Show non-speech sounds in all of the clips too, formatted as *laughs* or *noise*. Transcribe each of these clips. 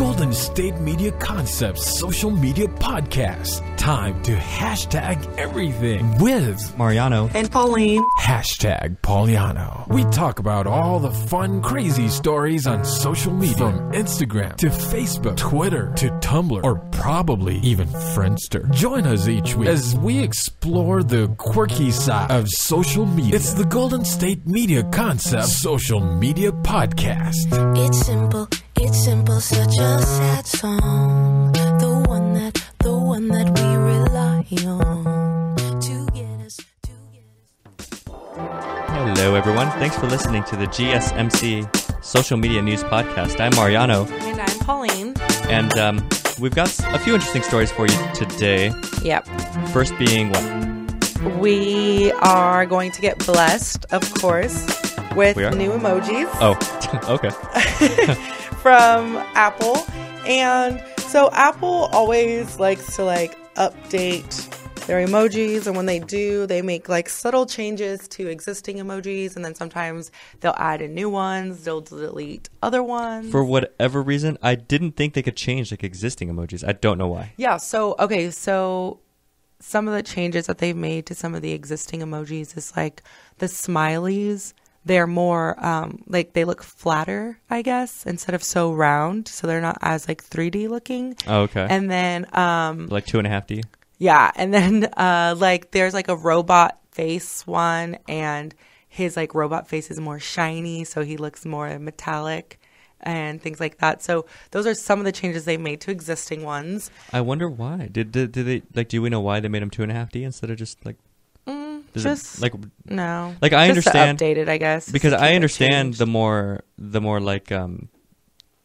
Golden State Media Concepts social media podcast. Time to hashtag everything with Mariano. and Pauline. hashtag Pauliano. We talk about all the fun, crazy stories on social media from Instagram to Facebook, Twitter to Tumblr, or probably even Friendster. Join us each week as we explore the quirky side of social media. It's the Golden State Media Concept Social Media Podcast. It's simple, it's simple, such a sad song. The one that, the one that we rely on to get us, to get us. Hello, everyone. Thanks for listening to the GSMC Social Media News Podcast. I'm Mariano, And I'm Pauline. and um, we've got a few interesting stories for you today. Yep. First being what? We are going to get blessed, of course, with new emojis Oh, *laughs* okay. *laughs* from Apple. And so Apple always likes to like update their emojis and when they do they make like subtle changes to existing emojis and then sometimes they'll add in new ones they'll delete other ones For whatever reason, I didn't think they could change like existing emojis. I don't know why. Yeah. So okay. So some of the changes that they've made to some of the existing emojis is like the smileys. They're more um, like they look flatter, I guess, instead of so round. So they're not as like 3D looking. Oh, okay. And then um, like two and a half D. yeah, and then uh, like there's like a robot face one, and his like robot face is more shiny, so he looks more metallic and things like that. So those are some of the changes they made to existing ones. I wonder why. Did, did did they like? Do we know why they made them two and a half D instead of just like? Does it- just like No. Like, I Just understand- update it, I guess. because I understand the more the more like um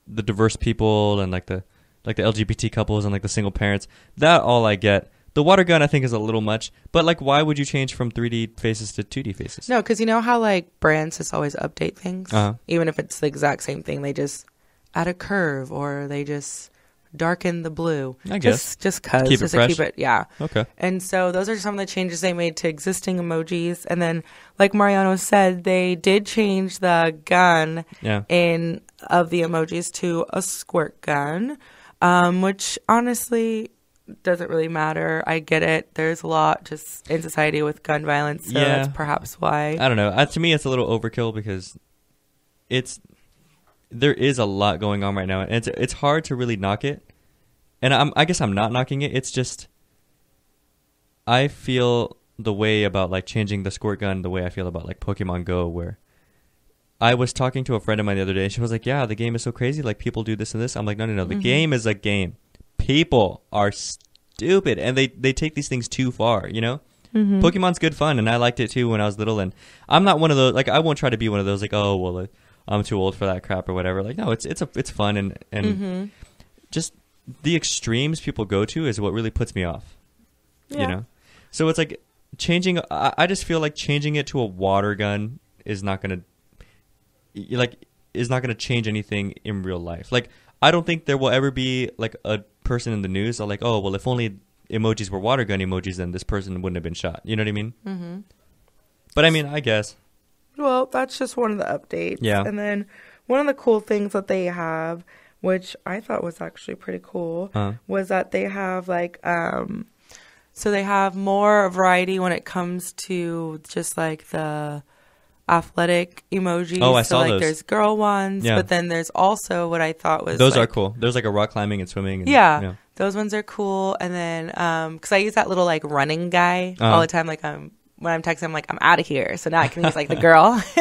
the diverse people and like the like the LGBT couples and like the single parents that all I get. The water gun I think is a little much, but like why would you change from 3D faces to 2D faces? No, because you know how like brands just always update things, Uh-huh. even if it's the exact same thing. They just add a curve or they just darken the blue. I guess. just just cause Keep it fresh. keep it. Yeah. Okay. And so those are some of the changes they made to existing emojis. And then, like Mariano said, they did change the gun Yeah. in of the emojis to a squirt gun, um, which honestly doesn't really matter. I get it. There's a lot just in society with gun violence, so Yeah. that's perhaps why. I don't know. Uh, to me, it's a little overkill because it's there is a lot going on right now, and it's it's hard to really knock it. And I'm I guess I'm not knocking it. It's just I feel the way about like changing the squirt gun the way I feel about like Pokemon Go, where I was talking to a friend of mine the other day, and she was like, "Yeah, the game is so crazy. Like people do this and this." I'm like, "No, no, no. The mm-hmm. game is a game. People are stupid, and they they take these things too far. You know." Mm-hmm. Pokemon's good fun, and I liked it too when I was little. And I'm not one of those like I won't try to be one of those like oh well I'm too old for that crap or whatever. Like no, it's it's a it's fun and and Mm-hmm. just the extremes people go to is what really puts me off. You know, so it's like changing. I, I just feel like changing it to a water gun is not gonna like is not gonna change anything in real life. Like I don't think there will ever be like a person in the news that like oh well if only emojis were water gun emojis then this person wouldn't have been shot. You know what I mean? Mm-hmm. But I mean I guess Well, that's just one of the updates. Yeah. And then one of the cool things that they have, which I thought was actually pretty cool, Uh. was that they have like um so they have more variety when it comes to just like the athletic emojis. Oh, I so saw like those. there's girl ones, Yeah. but then there's also what I thought was those are cool. There's like a rock climbing and swimming. And, Yeah, those ones are cool. And then, um, because I use that little like running guy Uh-huh. all the time. Like I'm when I'm texting, I'm like I'm out of here. So now I can use like the girl. *laughs*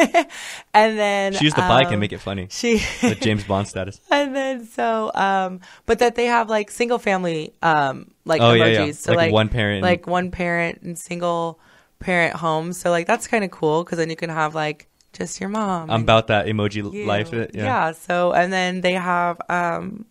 and then She used the bike um, and make it funny. She the James Bond status. *laughs* and then so um, but that they have like single family um like Oh, emojis. yeah, yeah. So Like like, one parent like one parent and single parent homes. So like that's kind of cool because then you can have like just your mom. I'm about that emoji you. life. uh, Yeah. So and then they have um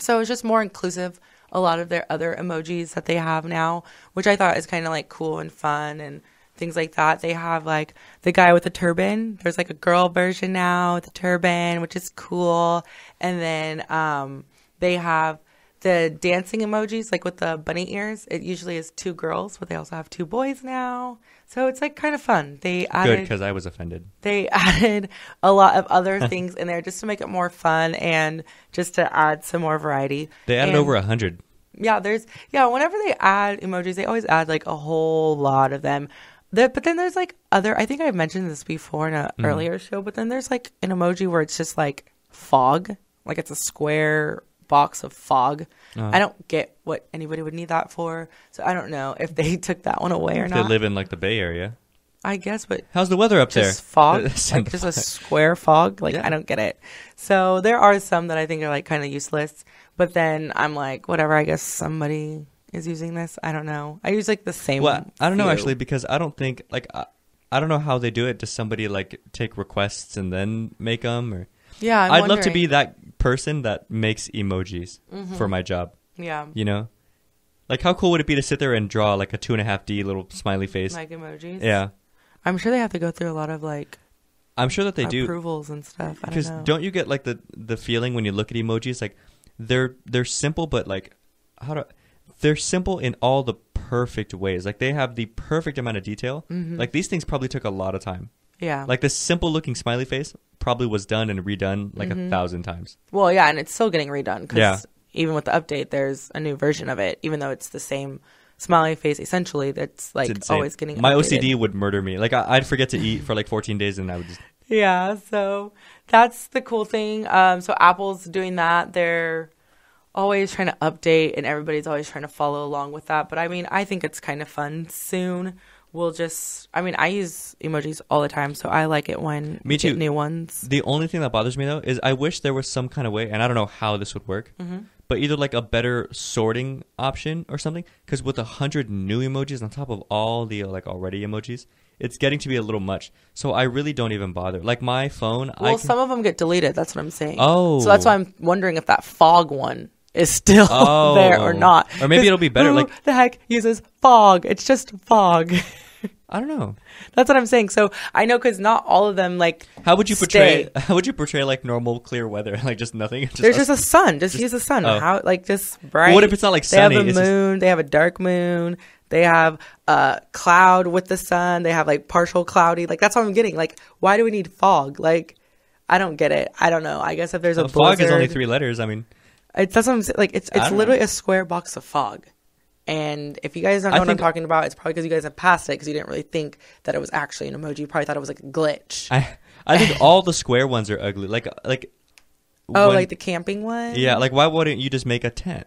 so it's just more inclusive a lot of their other emojis that they have now, which I thought is kind of like cool and fun and things like that. They have like the guy with the turban. There's like a girl version now with the turban, which is cool. And then um they have the dancing emojis like with the bunny ears. It usually is two girls, but they also have two boys now. So it's like kind of fun. They added Good because I was offended. they *laughs* added a lot of other *laughs* things in there just to make it more fun and just to add some more variety. They added And- over a hundred. yeah, there's yeah. Whenever they add emojis, they always add like a whole lot of them. The, but then there's like other. I think I've mentioned this before in an Mm-hmm. earlier show. But then there's like an emoji where it's just like fog, like it's a square box of fog. Uh-huh. I don't get what anybody would need that for. So I don't know if they *laughs* took that one away or not. They live in like the Bay Area. I guess, but How's the weather up just there? fog, *laughs* like just a square fog. Like Yeah. I don't get it. So there are some that I think are like kind of useless, but then I'm like, whatever. I guess somebody is using this. I don't know. I use like the same. Well, I don't know actually because I don't think like I, I don't know how they do it. Does somebody like take requests and then make them? Or Yeah, i would love to. Be that person that makes emojis for my job. Yeah, You know, like how cool would it be to sit there and draw like a two and a half D little smiley face? like emojis. yeah, I'm sure they have to go through a lot of like I'm sure that they do. approvals and stuff. Because don't don't you get like the the feeling when you look at emojis like they're they're simple but like how do they're simple in all the perfect ways. Like they have the perfect amount of detail. Mm-hmm. Like these things probably took a lot of time. Yeah. Like this simple looking smiley face probably was done and redone like Mm-hmm. a thousand times. well, yeah, and it's still getting redone because Yeah. even with the update, there's a new version of it, even though it's the same smiley face. Essentially, that's like It's always getting My updated. OCD would murder me. Like I, I'd forget to eat for like 14 days and I would just *laughs* Yeah, so that's the cool thing. Um, so Apple's doing that. They're always trying to update, and everybody's always trying to follow along with that. But I mean, I think it's kind of fun. Soon we'll just. I mean, I use emojis all the time, so I like it when Me too. new ones. The only thing that bothers me though is I wish there was some kind of way, and I don't know how this would work, Mm-hmm. but either like a better sorting option or something. Because with a hundred new emojis on top of all the like already emojis, it's getting to be a little much. So I really don't even bother. Like my phone, I Well, can, some of them get deleted. That's what I'm saying. Oh. so that's why I'm wondering if that fog one is still Oh. *laughs* there or not. Or maybe it'll be better, Who like- the heck uses fog? It's just fog. *laughs* I don't know. That's what I'm saying. So I know because not all of them like. How would you portray? stay. *laughs* How would you portray like normal clear weather? *laughs* Like just nothing. Just There's us- just a sun. Just, use the sun. oh. How like just bright. what if it's not, like, They have a It's just- moon. They have a dark moon. They have a cloud with the sun. They have like partial cloudy. Like that's what I'm getting. Like why do we need fog? Like I don't get it. I don't know. I guess if there's a Uh, fog is only three letters. I mean, It's that's what I'm saying. Like it's it's literally know. a square box of fog. And if you guys don't I know what I'm talking about, it's probably because you guys have passed it because you didn't really think that it was actually an emoji. You probably thought it was like a glitch. I I think all the square ones are ugly. Like like. oh, when- like the camping one. Yeah, like why wouldn't you just make a tent?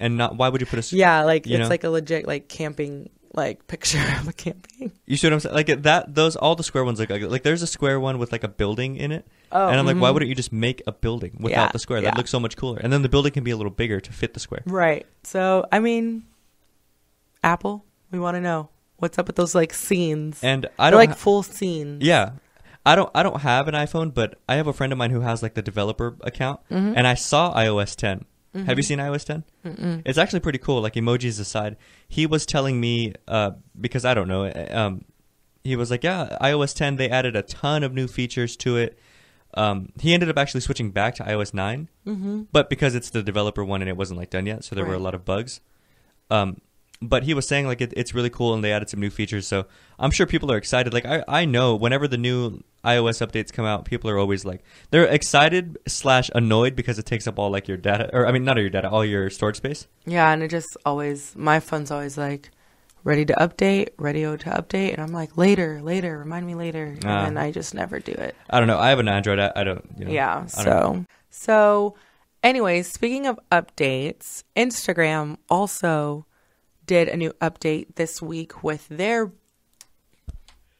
And not why would you put a Yeah, like it's know? like a legit like camping like picture *laughs* of a camping. You see what I'm saying? Like that those all the square ones look ugly. Like there's a square one with like a building in it. Oh, and I'm like, why mhm. wouldn't you just make a building without Yeah, the square? yeah. That looks so much cooler. And then the building can be a little bigger to fit the square. Right. So I mean, Apple, we want to know what's up with those like scenes. And I They're don't like ha- full scenes. Yeah. I don't I don't have an iPhone, but I have a friend of mine who has like the developer account Mm-hmm. and I saw iOS 10. Have you seen iOS 10? Mm-mm. It's actually pretty cool. Like emojis aside, he was telling me uh, because I don't know. uh, Um, he was like, "Yeah, iOS 10. They added a ton of new features to it." Um, he ended up actually switching back to iOS 9, mm-hmm. but because it's the developer one and it wasn't like done yet, so there were a lot of bugs. Um, but he was saying like it, it's really cool and they added some new features, so I'm sure people are excited. Like I, I know whenever the new iOS updates come out, people are always like they're excited slash annoyed because it takes up all like your data, or I mean not all your data, all your storage space. Yeah, and it just always my phone's always like ready to update, ready to update, and I'm like later, later, remind me later, and Ah. I just never do it. I don't know. I have an Android. I, I don't. You know, yeah. I don't know. So so anyways, speaking of updates, Instagram also did a new update this week with their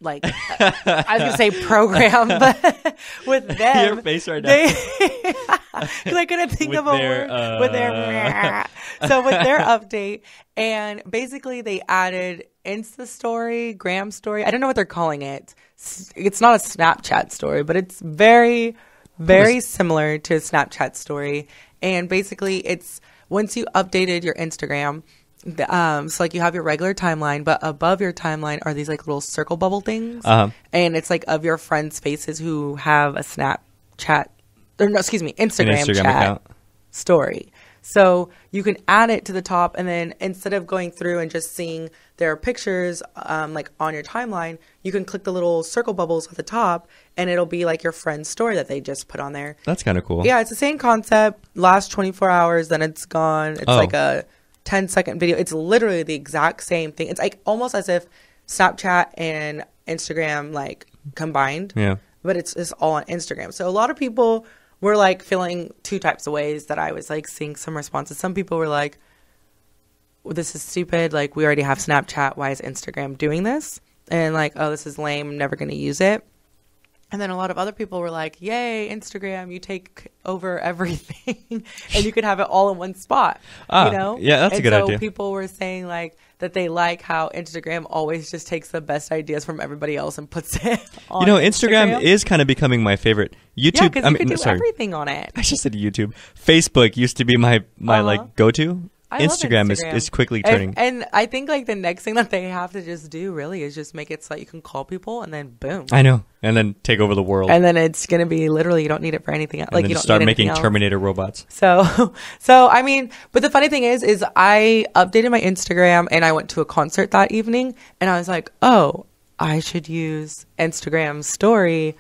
like *laughs* I was gonna say program, *laughs* but with them Your face right now. they *laughs* because I couldn't think With of a their, word uh, with their so with their update and basically they added Insta story, Gram story. I don't know what they're calling it. It's not a Snapchat story, but it's very very similar to a Snapchat story. And basically it's once you updated your Instagram, um, so like you have your regular timeline, but above your timeline are these like little circle bubble things, Uh-huh. and it's like of your friends' faces who have a Snapchat or no, excuse me, Instagram, Instagram chat account. story. So you can add it to the top, and then instead of going through and just seeing their pictures um, like on your timeline, you can click the little circle bubbles at the top, and it'll be like your friend's story that they just put on there. That's kind of cool. Yeah, it's the same concept. Last 24 hours, then it's gone. It's Oh. like a 10 second video. It's literally the exact same thing. It's like almost as if Snapchat and Instagram like combined. Yeah. But it's it's all on Instagram. So a lot of people were like feeling two types of ways that I was like seeing some responses. Some people were like, well, this is stupid. Like, we already have Snapchat. Why is Instagram doing this? And like, oh, this is lame. I'm never going to use it. And then a lot of other people were like, yay, Instagram, you take over everything *laughs* and you can have it all in one spot. Ah, you know? yeah, that's a and good so idea. people were saying like that they like how Instagram always just takes the best ideas from everybody else and puts *laughs* it on You know, Instagram, is kind of becoming my favorite. yeah, YouTube, because I you mean, can do sorry, everything on it. *laughs* I just said YouTube. Facebook used to be my my Uh-huh. like go to. I love Instagram, is, is quickly turning. And, I think like the next thing that they have to just do really is just make it so that you can call people and then boom. I know, and then take over the world, and then it's gonna be literally you don't need it for anything else. and Like then you don't start making else. Terminator robots. So, *laughs* so I mean, but the funny thing is, is I updated my Instagram and I went to a concert that evening, and I was like, oh, I should use Instagram Story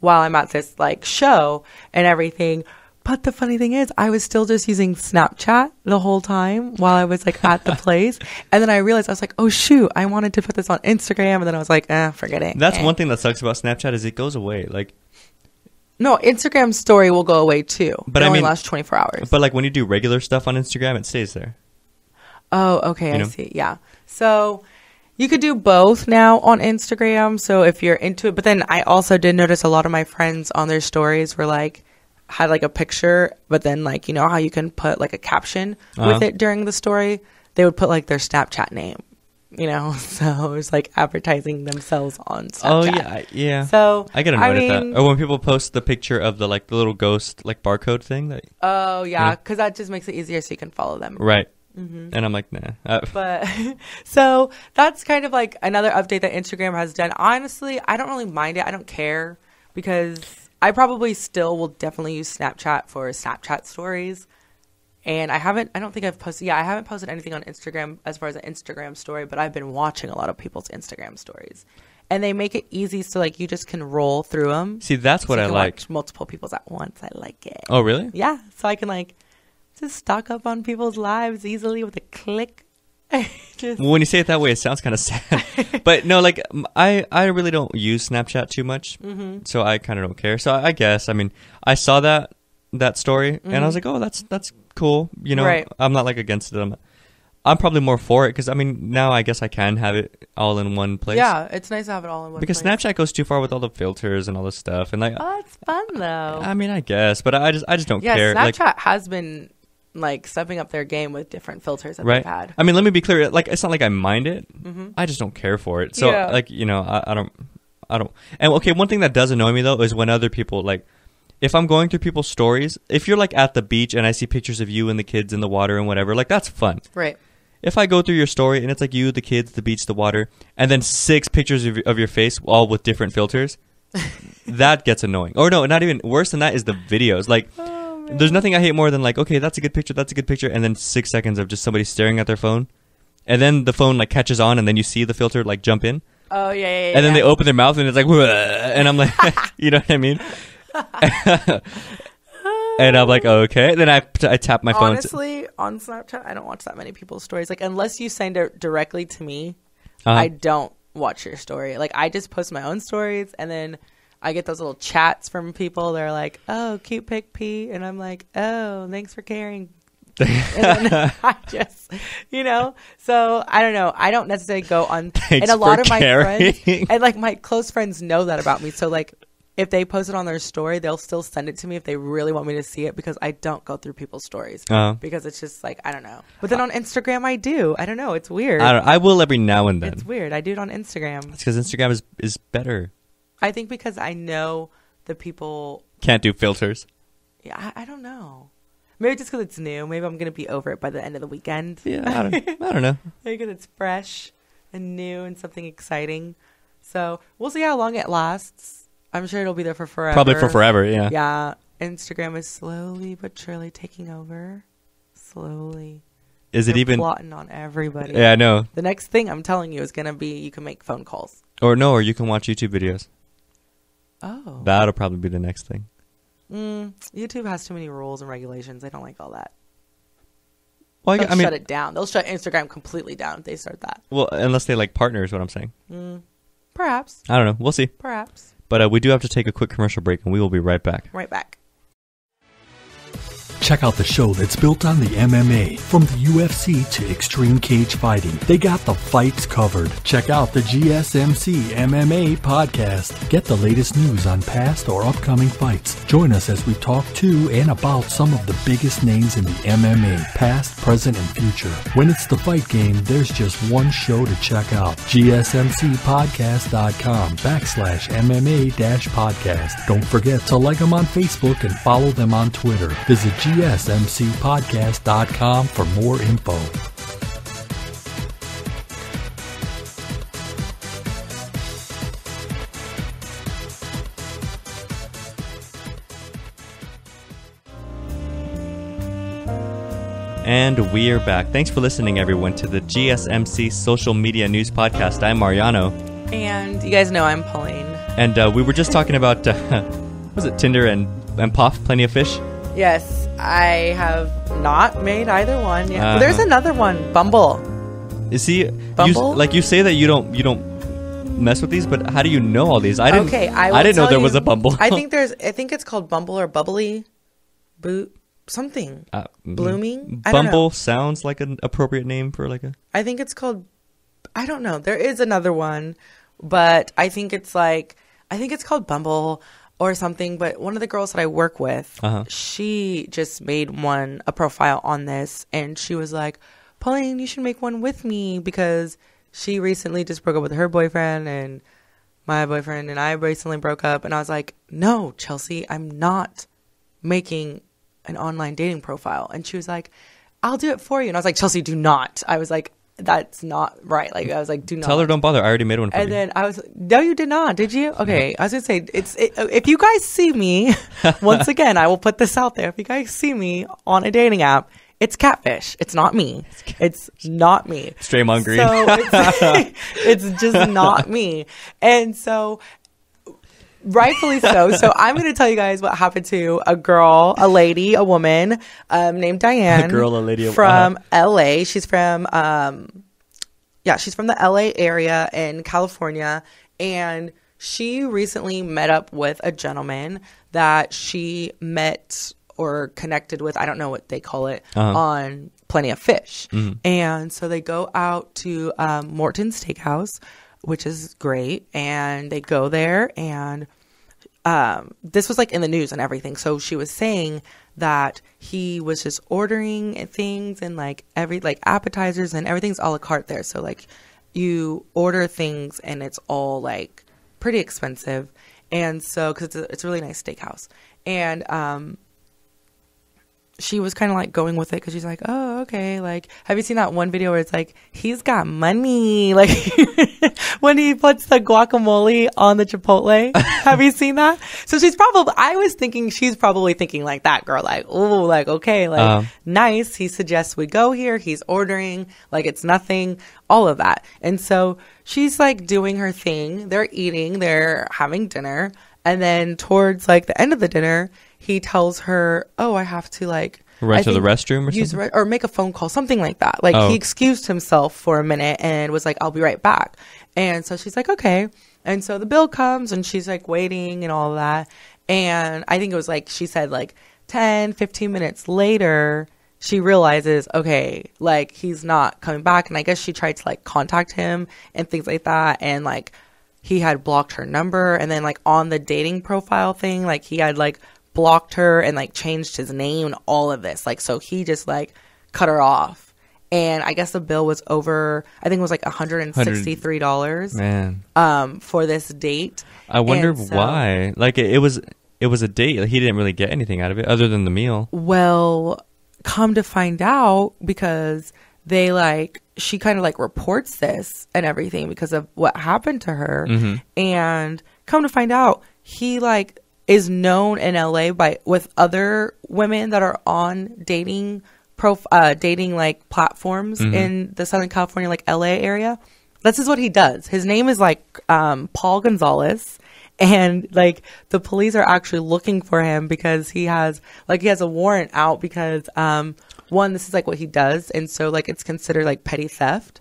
while I'm at this like show and everything. But the funny thing is, I was still just using Snapchat the whole time while I was like at the *laughs* place, and then I realized I was like, oh shoot, I wanted to put this on Instagram, and then I was like, eh, forget it. That's Eh. one thing that sucks about Snapchat is it goes away. Like, No, Instagram Story will go away too, But but it I only mean- lasts 24 hours. but like when you do regular stuff on Instagram, it stays there. Oh, okay, You I know? see. Yeah. So you could do both now on Instagram. So if you're into it, but then I also did notice a lot of my friends on their stories were like had like a picture, but then like you know how you can put like a caption Uh-huh. with it during the story, they would put like their Snapchat name. You know, *laughs* so it was like advertising themselves on Snapchat. Oh yeah, yeah. So I get annoyed I at that. Or when people post the picture of the like the little ghost like barcode thing. That, Oh yeah, because that just makes it easier so you can follow them. right. Mm-hmm. And I'm like, nah. Uh, *laughs* But *laughs* so that's kind of like another update that Instagram has done. Honestly, I don't really mind it. I don't care because I probably still will definitely use Snapchat for Snapchat stories. And I haven't, I don't think I've posted, yeah, I haven't posted anything on Instagram as far as an Instagram story, but I've been watching a lot of people's Instagram stories. And they make it easy so like you just can roll through them. see, that's what I like. multiple people's at once. I like it. Oh really? Yeah, so I can like just stock up on people's lives easily with a click. *laughs* just Well, when you say it that way, it sounds kind of sad. *laughs* but no, like I, I really don't use Snapchat too much, Mm-hmm. so I kind of don't care. So I, I guess, I mean, I saw that that story, and I was like, oh, that's that's cool. You know, Mm-hmm. Right. I'm not like against it. I'm, I'm probably more for it because I mean, now I guess I can have it all in one place. Yeah, it's nice to have it all in one place. Because place. Snapchat goes too far with all the filters and all this stuff, and like, Oh, it's fun though. I mean, I guess, but I just, I just don't yeah, care. Snapchat Like, has been like stepping up their game with different filters that right? they've had. I mean, let me be clear. Like, it's not like I mind it. I just don't care for it. So, Mm-hmm. Yeah. like, you know, I, I don't, I don't. And okay, one thing that does annoy me though is when other people like, if I'm going through people's stories, if you're like at the beach and I see pictures of you and the kids in the water and whatever, like that's fun. Right. If I go through your story and it's like you, the kids, the beach, the water, and then six pictures of, of your face, all with different filters, *laughs* that gets annoying. Or no, not even worse than that is the videos. Like, Oh, there's nothing I hate more than like, okay, that's a good picture, that's a good picture, and then six seconds of just somebody staring at their phone, and then the phone like catches on, and then you see the filter like jump in, Oh yeah, yeah, yeah. and then they open their mouth, and it's like, and I'm like, *laughs* you know what I mean? *laughs* and I'm like, okay. Then I, I tap my phone. Honestly, on Snapchat, I don't watch that many people's stories. Like unless you send it directly to me, Uh-huh. I don't watch your story. Like I just post my own stories and then I get those little chats from people. They're like, "Oh, cute pic P," and I'm like, "Oh, thanks for caring." *laughs* and then *laughs* I just, you know, so I don't know. I don't necessarily go on, Thanks and a lot of my caring. friends *laughs* and like my close friends know that about me. So like, if they post it on their story, they'll still send it to me if they really want me to see it because I don't go through people's stories Uh-huh. because it's just like I don't know. But then on Instagram, I do. I don't know. It's weird. I, don't, I will every now and then. It's weird. I do it on Instagram. It's because Instagram is is better. I think because I know the people. Can't do filters. Yeah, I, I don't know. Maybe just because it's new. Maybe I'm gonna be over it by the end of the weekend. Yeah, I don't, I don't know. *laughs* Maybe because it's fresh and new and something exciting. So we'll see how long it lasts. I'm sure it'll be there for forever. Probably for forever. Yeah. Yeah. Instagram is slowly but surely taking over. slowly. Is it even? plotting on everybody? Yeah, I know. The next thing I'm telling you is gonna be you can make phone calls. Or no, or you can watch YouTube videos. Oh. That'll probably be the next thing. Mm, YouTube has too many rules and regulations. I don't like all that. Well, They'll I, I mean, shut it down. They'll shut Instagram completely down if they start that. well, unless they like partner is what I'm saying. Mm, perhaps. I don't know. We'll see. Perhaps. But uh, we do have to take a quick commercial break, and we will be right back. Right back. Check out the show that's built on the MMA. From the UFC to extreme cage fighting, they got the fights covered. Check out the GSMC MMA podcast. Get the latest news on past or upcoming fights. Join us as we talk to and about some of the biggest names in the MMA, past, present, and future. When it's the fight game, there's just one show to check out. GSMCpodcast.com backslash MMA dash podcast. Don't forget to like them on Facebook and follow them on Twitter. Visit GSMCpodcast.com for more info. And we are back. Thanks for listening, everyone, to the GSMC Social Media News Podcast. I'm Mariano, And you guys know I'm Pauline. and uh, we were just talking about uh, *laughs* was it Tinder and and Puff, Plenty of Fish. Yes, I have not made either one yet. Uh-huh. There's another one, Bumble. You see, you, like you say that you don't you don't mess with these, but how do you know all these? I didn't. okay, I, I, didn't know there you- was a Bumble. I *laughs* think there's. I think it's called Bumble or Bubbly, boot something. Uh, mm, Blooming? I don't know. Bumble sounds like an appropriate name for like a. I think it's called. I don't know. There is another one, but I think it's like I think it's called Bumble or something. But one of the girls that I work with, Uh-huh. she just made one a profile on this, and she was like, "Pauline, you should make one with me because she recently just broke up with her boyfriend and." My boyfriend and I recently broke up, and I was like, "No, Chelsea, I'm not making an online dating profile." And she was like, "I'll do it for you." And I was like, "Chelsea, do not." I was like, "That's not right." Like I was like, "Do not." Tell her don't bother. I already made one for And you. then I was, "No, you did not, did you?" Okay, I was gonna say, it's it, if you guys see me, *laughs* once again, I will put this out there. If you guys see me on a dating app, it's catfish. It's not me. It's not me. Draymond Green. So it's, *laughs* *laughs* it's just not me. And so rightfully so. *laughs* So I'm going to tell you guys what happened to a girl, a lady, a woman um, named Diane. A girl, a lady, a- from LA. She's from um, yeah, she's from the LA area in California, and she recently met up with a gentleman that she met or connected with. I don't know what they call it Uh-huh. on Plenty of Fish, and so they go out to um, Morton Steakhouse, which is great, and they go there and um, this was like in the news and everything. So she was saying that he was just ordering things and like every like appetizers and everything's a la carte there. So like you order things and it's all like pretty expensive. And so because it's it's a really nice steakhouse and um she was kind of like going with it because she's like, oh, okay. Like, have you seen that one video where it's like, he's got money? *laughs* Like, when he puts the guacamole on the Chipotle. *laughs* have you seen that? So she's probably, I was thinking she's probably thinking like that girl, like, oh, like, okay, like, Um. nice. He suggests we go here. He's ordering, like, it's nothing, all of that. And so she's like doing her thing. They're eating, they're having dinner. And then towards like the end of the dinner, he tells her, "Oh, I have to like Run to the restroom or use something? re- or make a phone call, something like that." Like Oh. he excused himself for a minute and was like, "I'll be right back." And so she's like, "Okay." And so the bill comes and she's like waiting and all that. And I think it was like she said like 10, 15 minutes later, she realizes, okay, like he's not coming back. And I guess she tried to like contact him and things like that. And like he had blocked her number. And then like on the dating profile thing, like he had like blocked her and like changed his name and all of this. Like, so he just like cut her off. And I guess the bill was over, I think it was like $163 Man, um, for this date. I wonder so- why. Like it, it was, it was a date. Like, he didn't really get anything out of it other than the meal. Well, come to find out because they like she kind of like reports this and everything because of what happened to her and come to find out he like is known in LA by with other women that are on dating prof- uh, dating like platforms Mm-hmm. in the Southern California, like LA area. This is what he does. His name is like um, Paul Gonzalez, and like the police are actually looking for him because he has like he has a warrant out because um, one, this is like what he does, and so like it's considered like petty theft,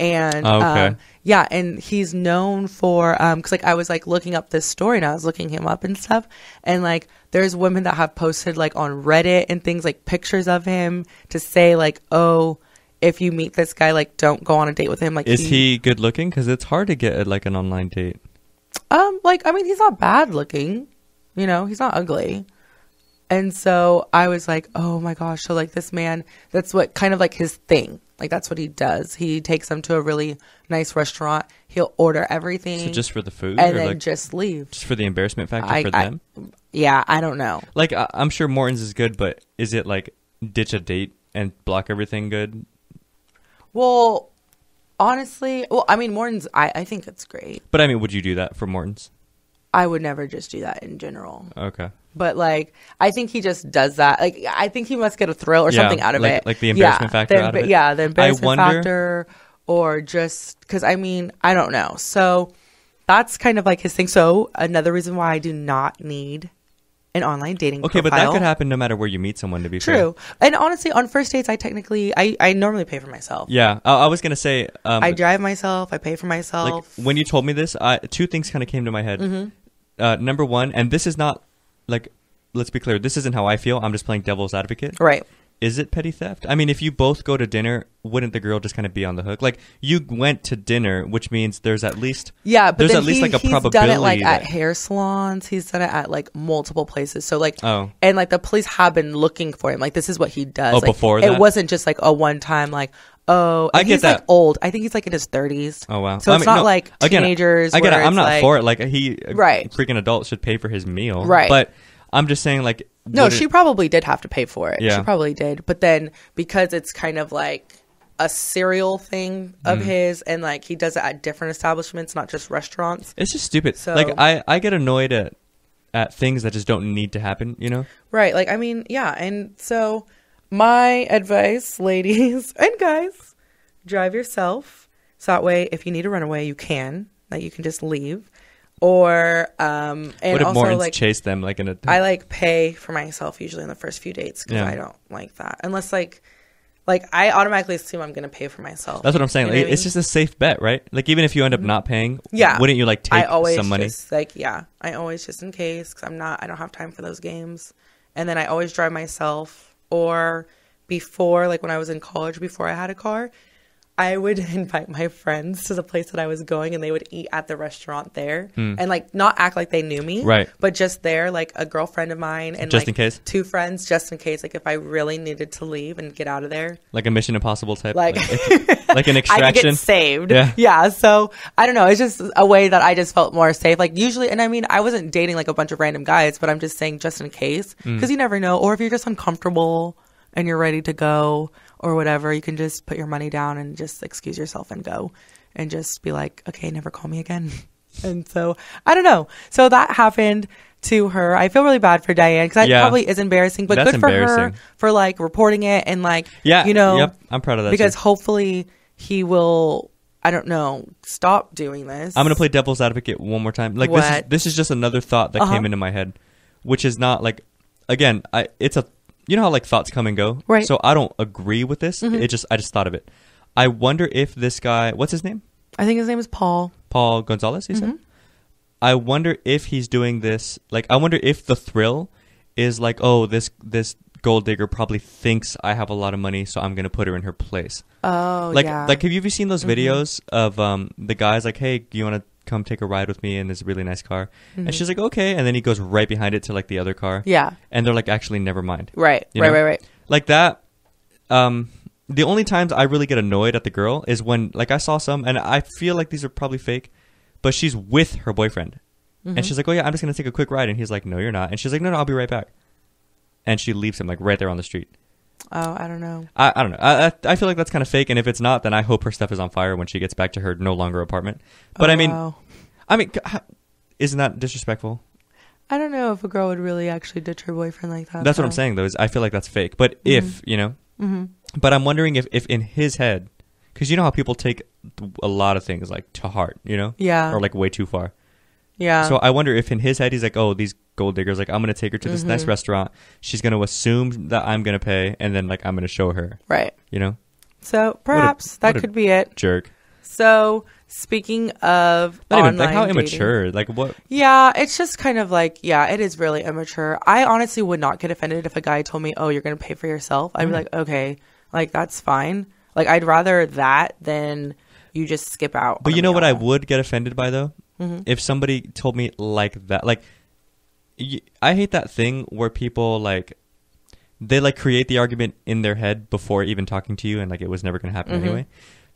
and Oh, okay. um, yeah, and he's known for um cuz like I was like looking up this story and I was looking him up and stuff and like there's women that have posted like on Reddit and things like pictures of him to say like oh if you meet this guy like don't go on a date with him like Is he good looking? Because it's hard to get like an online date. um like I mean he's not bad looking you know he's not ugly and so I was like oh my gosh so like this man that's what kind of like his thing like that's what he does he takes them to a really nice restaurant he'll order everything So just for the food, and or then like just leave. just for the embarrassment factor I- for I- them? Yeah, I don't know. like I, I'm sure Morton's is good, but is it like ditch a date and block everything good? Well, honestly, well, I mean, Morton's, I, I think it's great. But I mean, would you do that for Morton's? I would never just do that in general. Okay. But like, I think he just does that. Like, I think he must get a thrill or Yeah, something out of like- it. like the embarrassment yeah, factor the out of it. Yeah, the embarrassment wonder- factor, or just because I mean, I don't know. So that's kind of like his thing. So another reason why I do not need an online dating. Okay, but that could happen no matter where you meet someone. To be fair. True. And honestly, on first dates, I technically, I, I normally pay for myself. Yeah, I, I was gonna say. Um, I drive myself. I pay for like myself. when you told me this, I, two things kind of came to my head. Mm-hmm. Uh, number one, and this is not like, let's be clear, this isn't how I feel. I'm just playing devil's advocate. right. Is it petty theft? I mean, if you both go to dinner, wouldn't the girl just kind of be on the hook? Like you went to dinner, which means there's at least Yeah, but there's at least like a he's probability done it like that, at hair salons. He's done it at like multiple places. So like, Oh. and like the police have been looking for him. Like this is what he does. Oh, Like, before it wasn't just like a one time like. Oh, I get he's like old. I think he's like in his thirties. Oh wow! So I it's mean, not no, like again, teenagers. Again, I'm not like- for it. Like he, Right. freaking adult should pay for his meal, Right. But I'm just saying, like, No, she it- probably did have to pay for it. Yeah. She probably did. But then because it's kind of like a serial thing of Mm. his and like he does it at different establishments, not just restaurants. It's just stupid. So- like I, I get annoyed at at things that just don't need to happen. You know? Right. Like, I mean, yeah. And so, my advice, *laughs* ladies and guys, drive yourself. So that way, if you need to run away, you can. Like, you can just leave. Or, um, and what if also, like, chase them like in a? I like pay for myself usually in the first few dates because Yeah. I don't like that. Unless, like, like I automatically assume I'm going to pay for myself. that's what I'm saying. You know Like, what I it's mean? just a safe bet, right? Like even if you end up not paying, Yeah. wouldn't you like take I always some money? just like yeah, I always just in case because I'm not I don't have time for those games, and then I always drive myself. Or before, like when I was in college, before I had a car, I would *laughs* invite my friends to the place that I was going, and they would eat at the restaurant there, and like not act like they knew me, Hmm. Right. But just there, like a girlfriend of mine, and Just like, in case? two friends, just in case, like if I really needed to leave and get out of there, Like a Mission Impossible type, like. like, *laughs* like an I extraction. could get saved. Yeah. Yeah. So I don't know. It's just a way that I just felt more safe. Like usually, and I mean, I wasn't dating like a bunch of random guys, but I'm just saying just in case, Mm. because you never know. Or if you're just uncomfortable and you're ready to go or whatever, you can just put your money down and just excuse yourself and go and just be like, okay, never call me again. *laughs* and so I don't know. So that happened to her. I feel really bad for Diane because that Yeah. probably is embarrassing, but That's good for her for like reporting it and like, yeah, you know, Yep, I'm proud of that. because too. hopefully he will i don't know stop doing this I'm gonna play devil's advocate one more time. Like this is this is just another thought that Uh-huh. came into my head, which is not like again, I it's a you know how like thoughts come and go. Right. Mm-hmm. So I don't agree with this. It just I just thought of it. I wonder if this guy, what's his name? i think his name is paul Paul Gonzalez. He said. Mm-hmm. I wonder if he's doing this. Like I wonder if the thrill is like, oh, this this gold digger probably thinks I have a lot of money, so I'm gonna put her in her place. oh like yeah like have you ever seen those Mhm. videos of um the guys like hey do you want to come take a ride with me in this really nice car. And she's like okay. And then he goes right behind it to like the other car. Mm-hmm. yeah. And they're like actually never mind. Right. You right know? right right. Like that um the only times i really get annoyed at the girl is when like i saw some and i feel like these are probably fake but she's with her boyfriend. Mm-hmm. and she's like oh yeah i'm just gonna take a quick ride. And he's like no you're not. And she's like no no i'll be right back. And she leaves him like right there on the street oh i don't know I, I don't know. I, I I feel like that's kind of fake, and if it's not, then I hope her stuff is on fire when she gets back to her no longer apartment. But Oh, I mean, wow. I mean, isn't that disrespectful? i don't know if a girl would really actually ditch her boyfriend like that That's what I'm saying, though. Is I feel like that's fake. But if Mm-hmm. you know, But I'm wondering if, if in his head, because you know how people take a lot of things like to heart, you know, Yeah. or like way too far. Yeah. So I wonder if in his head he's like, oh, these gold diggers, like I'm gonna take her to this Mm-hmm. nice restaurant. She's gonna assume that I'm gonna pay, and then like I'm gonna show her. right. You know, So perhaps that could be it. jerk. So speaking of Not even online like how dating- immature. Like what? Yeah, it's just kind of like yeah, it is really immature. I honestly would not get offended if a guy told me, "Oh, you're going to pay for yourself." I'd be like, "Okay, like that's fine." Like I'd rather that than you just skip out. But you know what I would get offended by though? Mm-hmm. If somebody told me like that, like I hate that thing where people like they like create the argument in their head before even talking to you, and like it was never going to happen Mm-hmm. anyway.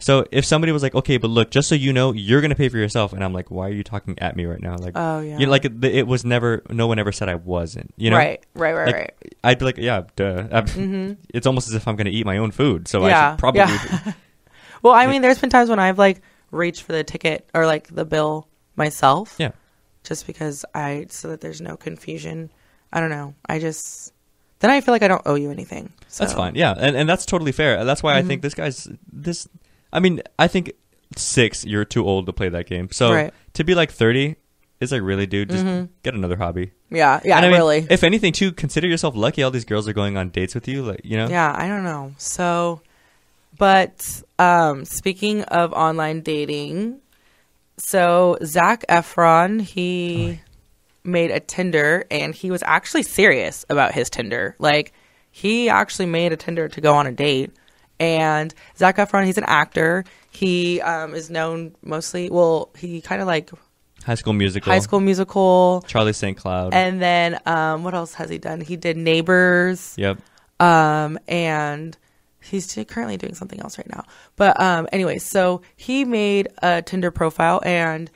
So if somebody was like, "Okay, but look, just so you know, you're going to pay for yourself," and I'm like, "Why are you talking at me right now?" Like, Oh, yeah. you know, like it, it was never. No one ever said I wasn't. You know, Right, right, right, Like, right. Mm-hmm. I'd be like, "Yeah, duh." I'm- *laughs* It's almost as if I'm going to eat my own food, so I Yeah, should probably. yeah. *laughs* Well, I mean, there's been times when I've like reached for the ticket or like the bill myself. yeah. Just because I so that there's no confusion. I don't know. I just then I feel like I don't owe you anything. So. That's fine. Yeah, and and that's totally fair. That's why I think this guy's this. I mean, I think six. You're too old to play that game. So Right. to be like thirty is like really, dude. Just get another hobby. Yeah, yeah, And I mean, really. If anything, too, consider yourself lucky. All these girls are going on dates with you. Like you know. yeah, I don't know. So, but um, speaking of online dating, so Zac Efron he made a Tinder and he was actually serious about his Tinder. Like he actually made a Tinder to go on a date. And Zac Efron, he's an actor. He um, is known mostly. Well, he kind of like High School Musical. High School Musical. Charlie St. Cloud. And then um, what else has he done? He did Neighbors. yep. Um, and he's currently doing something else right now. But um, anyway, so he made a Tinder profile and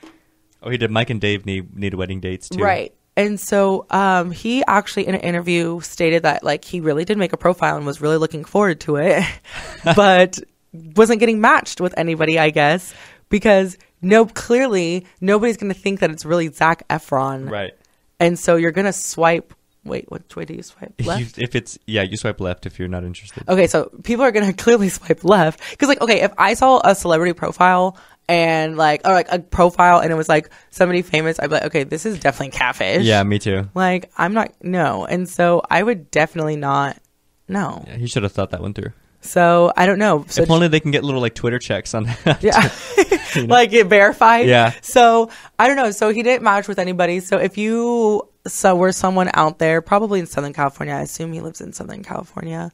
Oh, he did. Mike and Dave need need wedding dates too. right. And so um, he actually in an interview stated that like he really did make a profile and was really looking forward to it, *laughs* but wasn't getting matched with anybody, I guess, because no clearly nobody's gonna think that it's really Zac Efron, Right. And so you're gonna swipe. Wait, which way do you swipe? Left. you, if it's yeah, you swipe left if you're not interested. Okay, so people are gonna *laughs* clearly swipe left because, like, okay, if I saw a celebrity profile and like, or like a profile and it was like somebody famous, I'd be like, okay, this is definitely catfish. Yeah, me too. Like, I'm not no, and so I would definitely not. No. Yeah, he should have thought that one through. So I don't know. So if only they can get little like Twitter checks on that. *laughs* yeah, *laughs* like it verified. Yeah. So I don't know. So he didn't match with anybody. So if you so were someone out there, probably in Southern California, I assume he lives in Southern California,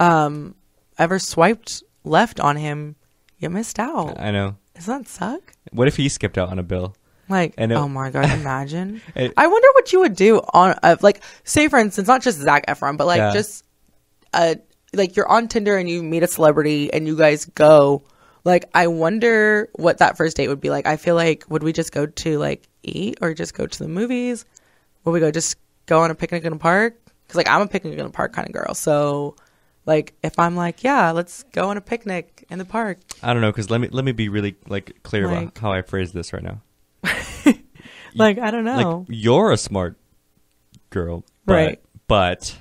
um, ever swiped left on him, you missed out. I know. Doesn't that suck? What if he skipped out on a bill? Like, I know. oh my god, *laughs* imagine. It- I wonder what you would do on, uh, like, say for instance, not just Zac Efron, but like Yeah. just, uh, like you're on Tinder and you meet a celebrity and you guys go. Like, I wonder what that first date would be like. I feel like would we just go to like eat or just go to the movies? Would we go just go on a picnic in a park? Because like I'm a picnic in a park kind of girl, so. Like if I'm like, yeah, let's go on a picnic in the park. I don't know because let me let me be really like clear Like- about how I phrase this right now. *laughs* Like I don't know. Like you're a smart girl, but, Right. But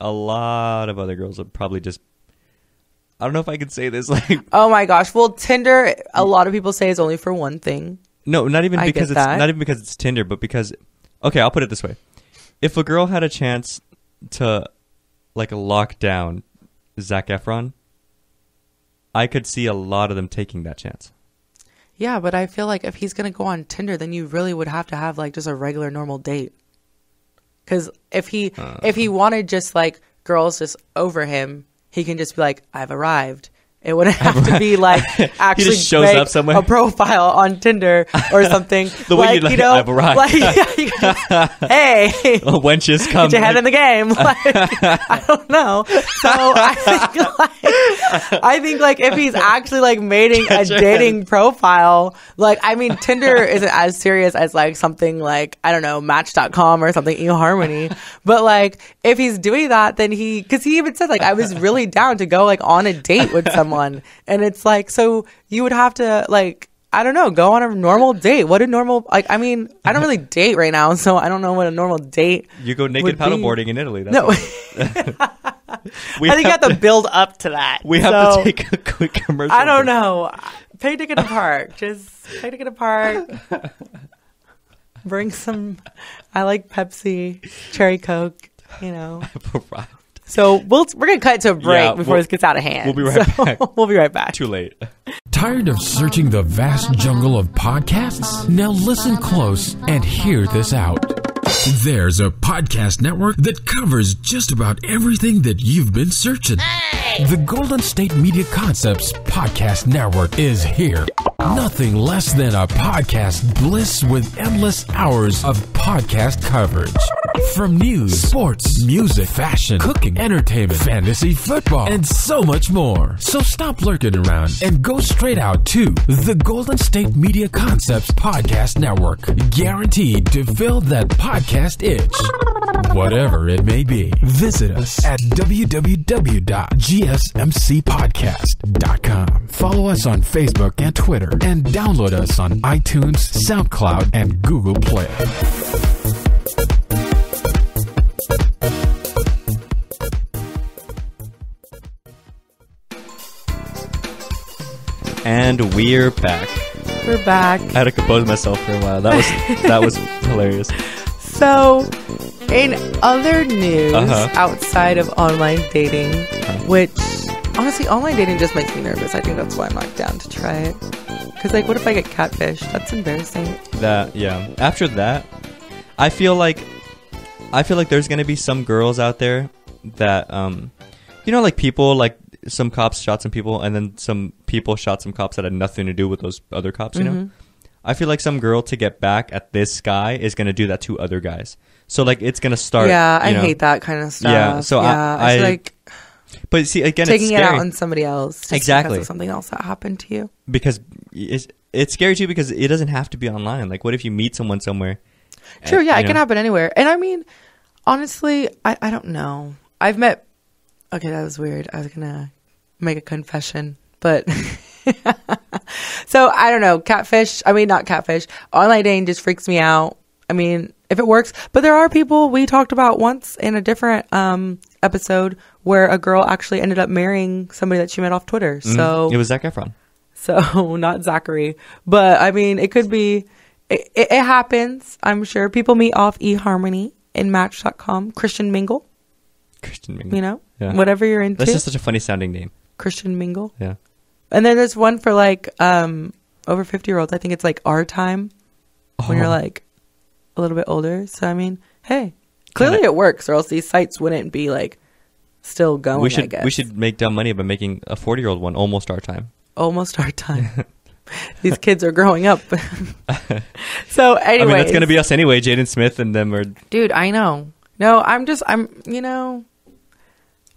a lot of other girls would probably just. I don't know if I can say this. *laughs* Like Oh my gosh. Well, Tinder, a mm. lot of people say is only for one thing. No, not even I because it's that. not even because it's Tinder, but because okay, I'll put it this way: if a girl had a chance to like lock down Zac Efron, I could see a lot of them taking that chance. Yeah, but I feel like if he's gonna go on Tinder, then you really would have to have like just a regular normal date. Because if he Uh. if he wanted just like girls just over him, he can just be like, "I've arrived." It wouldn't have to be like *laughs* actually shows make up somewhere. a profile on Tinder or *laughs* something. The way like, you, like, you know, "I've arrived." Like, *laughs* yeah, you can just, hey, Wenches come. Get your head like- in the game. Like, I don't know. So I think like I think like if he's actually like making a dating profile, like I mean Tinder isn't as serious as like something like I don't know Match.com or something eHarmony, but like if he's doing that, then he because he even said like I was really down to go like on a date with someone, and it's like so you would have to like I don't know, go on a normal date. What a normal like I mean, I don't really date right now, so I don't know what a normal date. You go naked paddleboarding in Italy. That's No. *laughs* we I think you have have to build up to that. We have So, to take a quick commercial. I don't break. know. Pay ticket to park. Just pay ticket to park. *laughs* Bring some. I like Pepsi, cherry Coke. You know. Arrived. So we'll we're gonna cut to a break Yeah, before we'll- this gets out of hand. we'll be right *laughs* So, back. we'll be right back. Too late. Tired of searching the vast jungle of podcasts? Now listen close and hear this out. There's a podcast network that covers just about everything that you've been searching. The Golden State Media Concepts Podcast Network is here. Nothing less than a podcast bliss with endless hours of podcast coverage. From news, sports, music, fashion, cooking, entertainment, fantasy, football, and so much more. So stop lurking around and go straight out to the Golden State Media Concepts Podcast Network. Guaranteed to fill that podcast itch. Whatever it may be, visit us at www.gsmcpodcast.com. Follow us on Facebook and Twitter, and download us on iTunes, SoundCloud, and Google Play. And we're back. We're back. I had to compose myself for a while. That was that was *laughs* hilarious. So, in other news Uh-huh. outside of online dating, which honestly, online dating just makes me nervous. I think that's why I'm not down to try it. Because, like, what if I get catfish? That's embarrassing. That yeah. After that, I feel like I feel like there's gonna be some girls out there that um, you know, like people like some cops shot some people, and then some people shot some cops that had nothing to do with those other cops. You Mm-hmm. know. I feel like some girl to get back at this guy is gonna do that to other guys. So like it's gonna start. yeah, I know. hate that kind of stuff. Yeah, so I- yeah, I- it's like But see, again, taking it out on somebody else. Exactly. Because of something else that happened to you. because it's it's scary too because it doesn't have to be online. Like, what if you meet someone somewhere? True, and, yeah, you it can happen anywhere. And I mean, honestly, I, I don't know. I've met. Okay, that was weird. I was gonna make a confession, but *laughs* *laughs* so I don't know. Catfish. I mean, not catfish. Online dating just freaks me out. I mean, if it works, but there are people we talked about once in a different um episode where a girl actually ended up marrying somebody that she met off Twitter. Mhm. So it was Zac Efron. so *laughs* not Zachary, but I mean, it could be. It, it, it happens. I'm sure people meet off eHarmony and Match.com. Christian Mingle, Christian Mingle. you know, Yeah. whatever you're into. That's just such a funny sounding name. Christian Mingle. Yeah. And then there's one for like um over 50 year olds. I think it's like our time when you're Oh. like a little bit older. So I mean, hey, clearly it works, or else these sites wouldn't be like still going. we I should guess. we should make dumb money by making a forty year old one almost our time. almost our time. *laughs* These kids are growing up. *laughs* so anyway, I mean, that's gonna be us anyway. Jaden Smith and them are. dude. I know. No, I'm just. I'm. You know.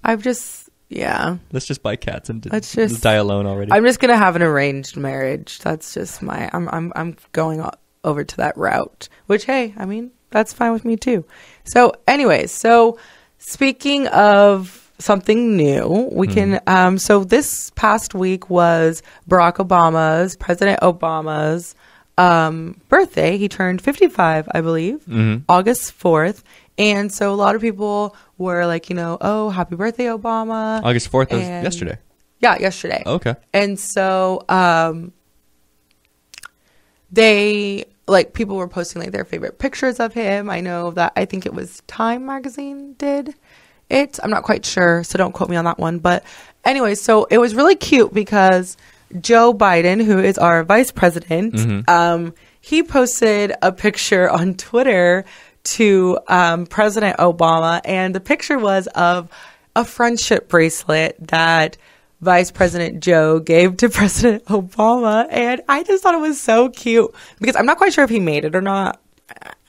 I've just. Yeah. Let's just buy cats and d- Let's just- die alone already. I'm just gonna have an arranged marriage. That's just my. I'm. I'm. I'm going o- over to that route. Which, hey, I mean, that's fine with me too. So, anyways, so speaking of something new, we can. Um. So this past week was Barack Obama's, President Obama's, um, birthday. He turned 55, I believe, August 4th. And so a lot of people were like, you know, oh, happy birthday, Obama. August fourth was And- yesterday. Yeah, yesterday. Okay. And so um they like people were posting like their favorite pictures of him. I know that I think it was Time magazine did it. I'm not quite sure, so don't quote me on that one. But anyway, so it was really cute because Joe Biden, who is our vice president, um, he posted a picture on Twitter to um, President Obama, and the picture was of a friendship bracelet that Vice President Joe gave to *laughs* President Obama, and I just thought it was so cute because I'm not quite sure if he made it or not.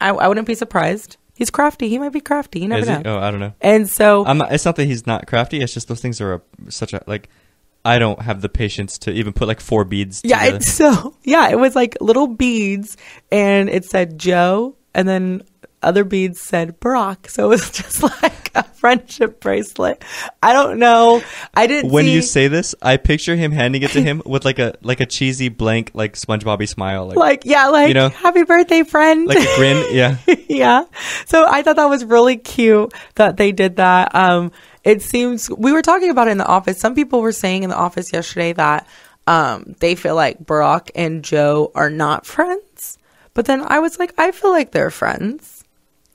I, I wouldn't be surprised. He's crafty. He might be crafty. You never Is know. he? Oh, I don't know. And so, I'm not, it's not that he's not crafty. It's just those things are a, such a like. I don't have the patience to even put like four beads. yeah, together. *laughs* so yeah, it was like little beads, and it said Joe, and then other beads said Brock, So it was *laughs* just like a friendship bracelet. I don't know. I didn't When see, you say this, I picture him handing it to him *laughs* with like a like a cheesy blank like SpongeBobby smile, like like yeah, like You know, happy birthday, friend. like a grin. *laughs* Yeah, yeah. So I thought that was really cute that they did that. Um, it seems we were talking about it in the office. Some people were saying in the office yesterday that um, they feel like Brock and Joe are not friends. But then I was like, I feel like they're friends.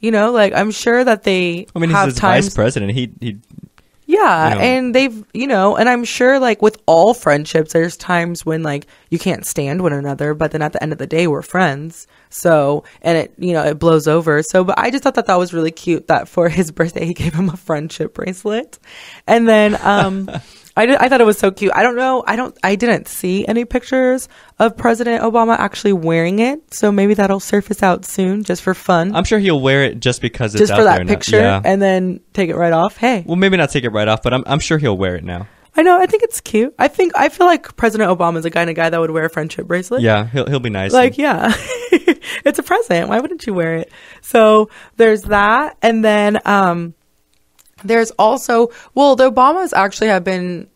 You know, like I'm sure that they I mean he's have his times. vice president. He he Yeah, you know. and they've, you know, and I'm sure like with all friendships, there's times when like you can't stand one another, but then at the end of the day, we're friends. So, and it, you know, it blows over. So, but I just thought that that was really cute that for *laughs* his birthday, he gave him a friendship bracelet. And then, um, *laughs* I, did, I thought it was so cute. I don't know. I don't, I didn't see any pictures of President Obama actually wearing it. So maybe that'll surface out soon just for fun. I'm sure he'll wear it just because it's just out for that picture Yeah. and then take it right off. Hey. well, maybe not take it right off, but I'm I'm sure he'll wear it now. I know. I think it's cute. I think I feel like President Obama's the kind of guy that would wear a friendship bracelet. Yeah, he'll he'll be nice. Like, yeah, *laughs* it's a present. Why wouldn't you wear it? So there's that, and then um, there's also well, the Obamas actually have been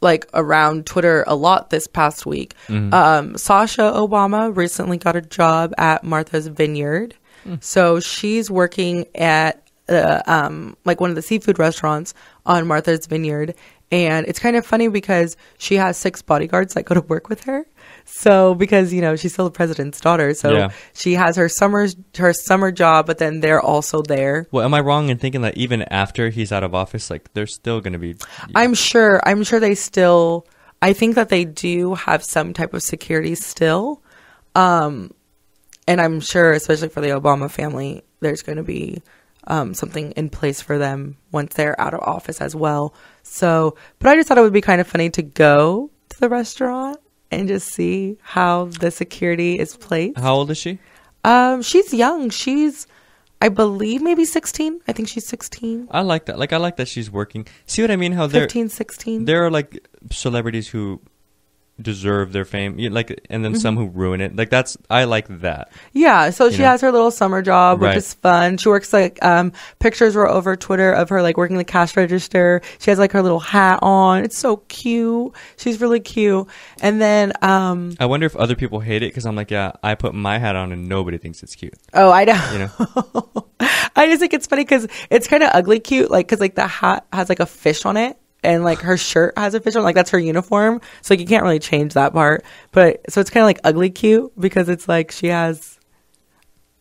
like around Twitter a lot this past week. Um, Sasha Obama recently got a job at Martha's Vineyard, so she's working at uh, um, like one of the seafood restaurants on Martha's Vineyard. And it's kind of funny because she has six bodyguards that go to work with her. So because you know she's still the president's daughter, so Yeah. she has her summer her summer job, but then they're also there. well, am I wrong in thinking that even after he's out of office, like there's still going to be? I'm sure. I'm sure they still. I think that they do have some type of security still, um, and I'm sure, especially for the Obama family, there's going to be um, something in place for them once they're out of office as well. So, but I just thought it would be kind of funny to go to the restaurant and just see how the security is placed. How old is she? Um, she's young. She's, I believe, maybe 16. I think she's 16, I like that. Like I like that she's working. See what I mean? How there 15, 16. there are like celebrities who deserve their fame, you- like, and then some who ruin it. Like that's I like that. Yeah, so she know? has her little summer job, which Right. is fun. She works like um pictures were over Twitter of her like working the cash register. She has like her little hat on. It's so cute. She's really cute. And then um I wonder if other people hate it because I'm like, yeah, I put my hat on and nobody thinks it's cute. oh I know. You know? *laughs* I just think it's funny because it's kind of ugly cute, like because like the hat has like a fish on it. And like her shirt has a fish on, like that's her uniform. So like you can't really change that part. But so it's kind of like ugly cute because it's like she has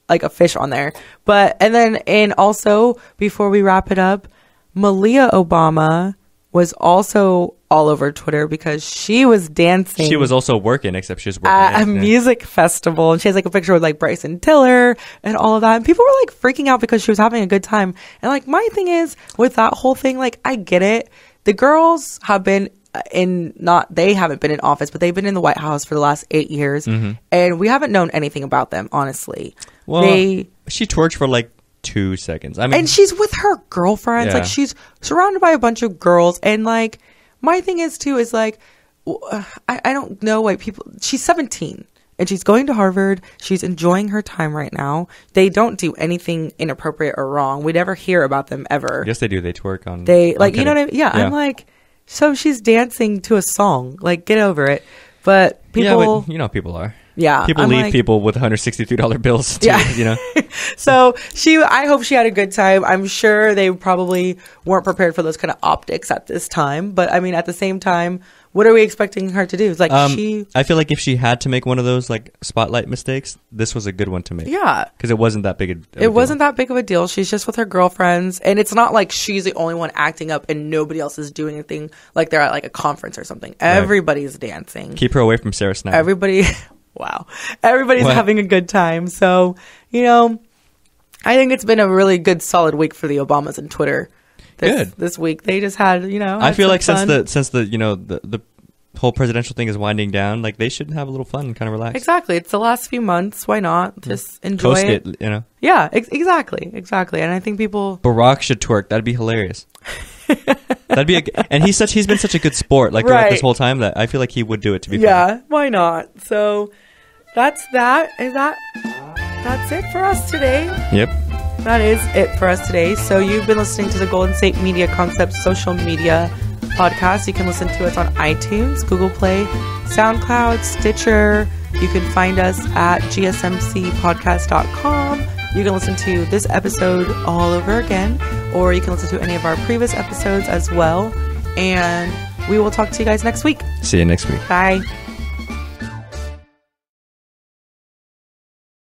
like a fish on there. But and then and also before we wrap it up, Malia Obama was also all over Twitter because she was dancing. She was also working, except she was working at a it, yeah. music festival and she has like a picture with like Bryson Tiller and all of that. And people were like freaking out because she was having a good time. And like my thing is with that whole thing, like I get it. The girls have been in not they haven't been in office, but they've been in the White House for the last eight years, and we haven't known anything about them honestly. Mm-hmm. Well, they she twerked for like two seconds. I mean, and she's with her girlfriends. Yeah. Like she's surrounded by a bunch of girls. And like my thing is too is like uh, I, I don't know why people. She's seventeen and she's going to Harvard. She's enjoying her time right now. They don't do anything inappropriate or wrong. We never hear about them ever. yes, they do. They twerk on. They I'm like you know what I mean? Yeah, I'm like so she's dancing to a song. Like get over it. But people. yeah, but you know, how people are. Yeah, people I'm leave like- people with 163 dollar bills. To, Yeah. you know. *laughs* so she i hope she had a good time i'm sure they probably weren't prepared for those kind of optics at this time but i mean at the same time what are we expecting her to do it's like Um, she I feel like if she had to make one of those like spotlight mistakes, this was a good one to make. yeah because it wasn't that big. A, of a it deal. wasn't that big of a deal she's just with her girlfriends and it's not like she's the only one acting up and nobody else is doing anything like they're at like a conference or something everybody's dancing Keep her away from Sarah Snyder. everybody *laughs* wow everybody's What? having a good time so you know i think it's been a really good solid week for the obamas and twitter this, Good. this week they just had you know I feel like since the since the you know the the whole presidential thing is winding down, like they should have a little fun and kind of relax. exactly it's the last few months why not just enjoy it. it, you know. yeah ex- exactly exactly and i think people Barack should twerk. That'd be hilarious. *laughs* That'd be a, and he's such he's been such a good sport like Right. this whole time that I feel like he would do it to be fair. yeah why not so that's that is that that's it for us today. Yep. That is it for us today. So you've been listening to the Golden State Media Concept social media podcast. You can listen to us on iTunes, Google Play, SoundCloud, Stitcher. You can find us at gsmcpodcast.com. You can listen to this episode all over again, or you can listen to any of our previous episodes as well. And we will talk to you guys next week. See you next week. Bye.